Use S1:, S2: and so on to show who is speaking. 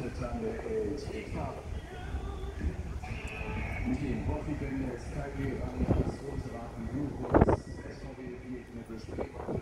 S1: Mit dem Profibänder SKG Allianz Rosenraten Juros, SVW Bielefeld Spreewald.